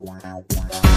Wow, wow.